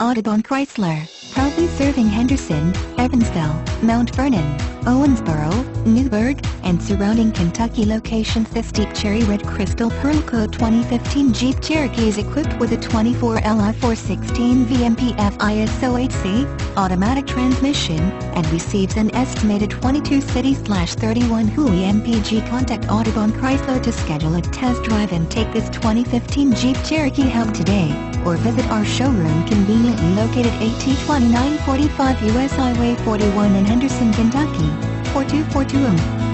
Audubon Chrysler, proudly serving Henderson, Evansville, Mount Vernon, Owensboro, Newburgh, and surrounding Kentucky locations. This deep cherry red crystal pearl coat 2015 Jeep Cherokee is equipped with a 24LI416 VMPF ISO 8C, automatic transmission, and receives an estimated 22 city slash 31 Hui MPG Contact Audubon Chrysler to schedule a test drive and take this 2015 Jeep Cherokee home today, or visit our showroom conveniently located AT 2945 US Highway 41 in Henderson, Kentucky. 4242